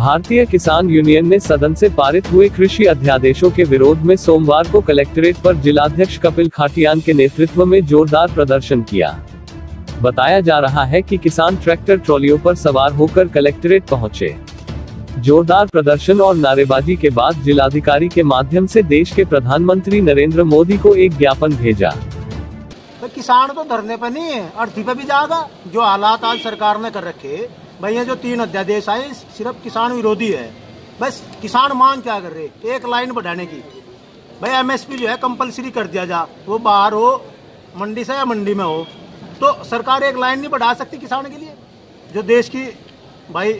भारतीय किसान यूनियन ने सदन से पारित हुए कृषि अध्यादेशों के विरोध में सोमवार को कलेक्ट्रेट पर जिलाध्यक्ष कपिल खाटियान के नेतृत्व में जोरदार प्रदर्शन किया। बताया जा रहा है कि किसान ट्रैक्टर ट्रॉलियों पर सवार होकर कलेक्ट्रेट पहुँचे। जोरदार प्रदर्शन और नारेबाजी के बाद जिलाधिकारी के माध्यम से देश के प्रधानमंत्री नरेंद्र मोदी को एक ज्ञापन भेजा। तो किसान तो धरने पर नहीं है, अर्थी पे भी जाएगा जो हालात आज सरकार ने कर रखे भाई, ये जो तीन अध्यादेश आए, सिर्फ़ किसान विरोधी है। बस, किसान मांग क्या कर रहे? एक लाइन बढ़ाने की। भाई एमएसपी जो है कंपलसरी कर दिया जा। वो बाहर हो, मंडी से या मंडी में हो। तो सरकार एक लाइन नहीं बढ़ा सकती किसान के लिए। जो देश की, भाई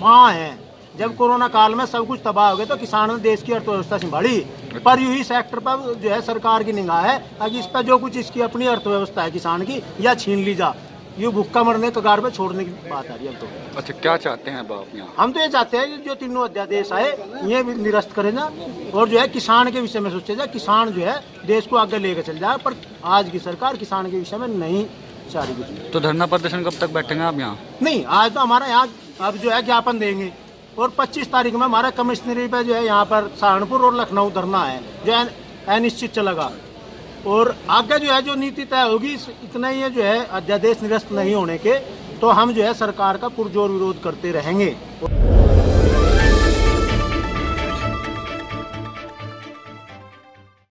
वहाँ है। जब कोरोना काल में सब कुछ तबाह हो गया तो किसानों ने देश की अर्थव्यवस्था संभाली। पर यू ही सेक्टर पर जो है, सरकार की निगाह है, ताकि इस पर जो कुछ इसकी अपनी अर्थव्यवस्था है किसान की, या छीन ली जा। ये भुक्का मरने कगार में छोड़ने की बात आ रही है अब तो। अच्छा क्या चाहते हैं अब आप यहाँ? हम तो ये चाहते हैं कि जो तीनों अध्यादेश आए ये भी निरस्त करें ना और जो है किसान के विषय में सोचे जाए किसान जो है देश को आगे लेकर चल जाए पर आज की सरकार किसान के विषय में नहीं चाह रही कुछ तो धरना प्रदर्शन कब तक बैठेंगे आप यहाँ? नहीं आज तो हमारा यहाँ अब जो है ज्ञापन देंगे और 25 तारीख में हमारा कमिश्नरी पे जो है यहाँ पर सहारनपुर और लखनऊ धरना है जो अनिश्चित चलेगा। और आगे जो है, जो नीति तय होगी इतना ही है जो है, अध्यादेश निरस्त नहीं होने के तो हम जो है, सरकार का पुरजोर विरोध करते रहेंगे।